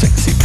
sexy.